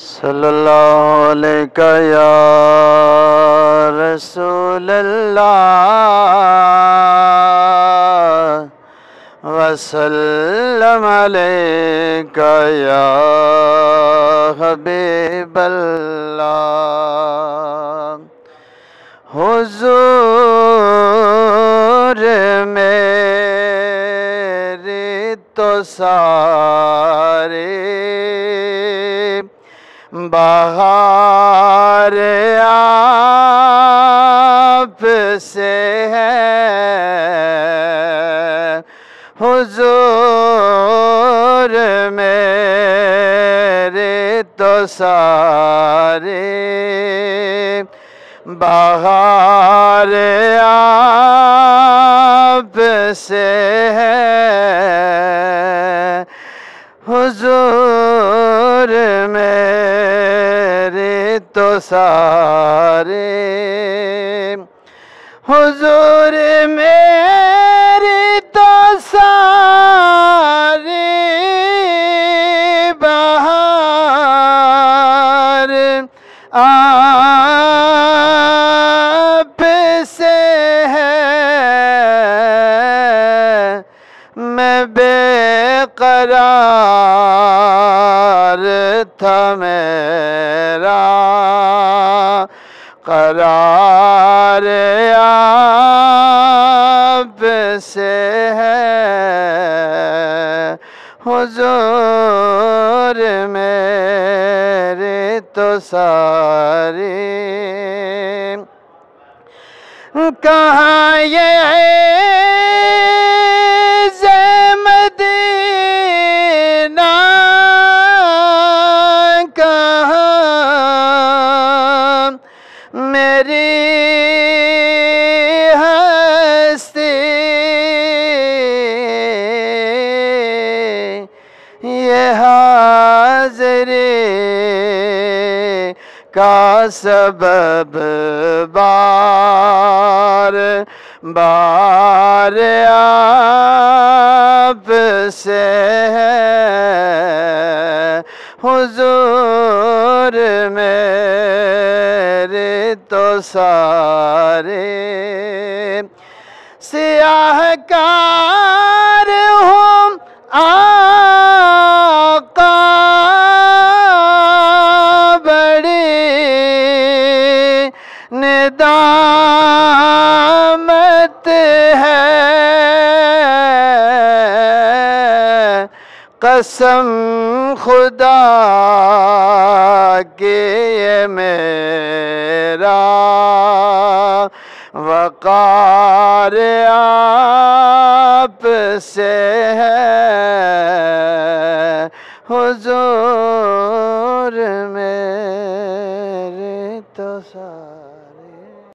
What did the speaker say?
صلی اللہ علیہ یا رسول اللہ وسلم علیہ یا حبیب اللہ۔ حضور میری تو سارے بہار آپ سے ہے۔ حضور میرے تو سارے بہار آپ سے ہے۔ تو سارے۔ حضور میرے تو سارے بہار۔ آپ سے ہے میں بے قرار تھا میرا۔ قرار آپ سے ہے۔ حضور میرے تو سارے کہاں یہ کا سبب بار بار آپ سے ہے حضور میرے تو سارے سیاہ کار ہوں آقا ندامت ہے۔ قسم خدا کے یہ میرا وقار آپ سے ہے۔ حضور میرے تو سارے